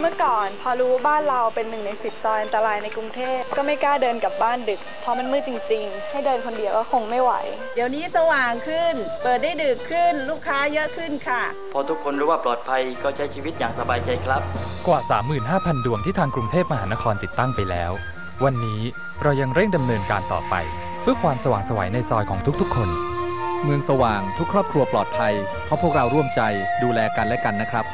เมื่อก่อนพอรู้ว่าบ้านเราเป็นหนึ่งในสิบซอยอันตรายในกรุงเทพก็ไม่กล้าเดินกลับบ้านดึก เพราะมันมืดจริงๆ ให้เดินคนเดียวก็คงไม่ไหว เดี๋ยวนี้สว่างขึ้น เปิดได้ดึกขึ้น ลูกค้าเยอะขึ้นค่ะ พอทุกคนรู้ว่าปลอดภัยก็ใช้ชีวิตอย่างสบายใจครับ กว่า 35,000 ดวงที่ทางกรุงเทพมหานครติดตั้งไปแล้ว วันนี้เรายังเร่งดำเนินการต่อไป เพื่อความสว่างสวัยในซอยของทุกๆ คน เมืองสว่างทุกครอบครัวปลอดภัย เพราะพวกเราร่วมใจดูแลกันและกันนะครับ